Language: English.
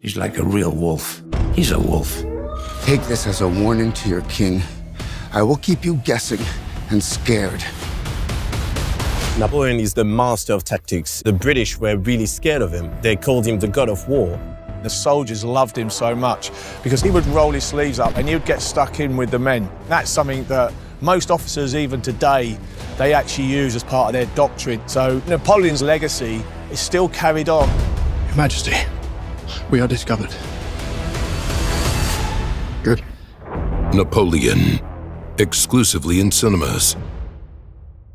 He's like a real wolf. He's a wolf. Take this as a warning to your king. I will keep you guessing and scared. Napoleon is the master of tactics. The British were really scared of him. They called him the god of war. The soldiers loved him so much because he would roll his sleeves up and he would get stuck in with the men. That's something that most officers, even today, they actually use as part of their doctrine. So Napoleon's legacy is still carried on. Your Majesty, we are discovered. Good. Napoleon, exclusively in cinemas.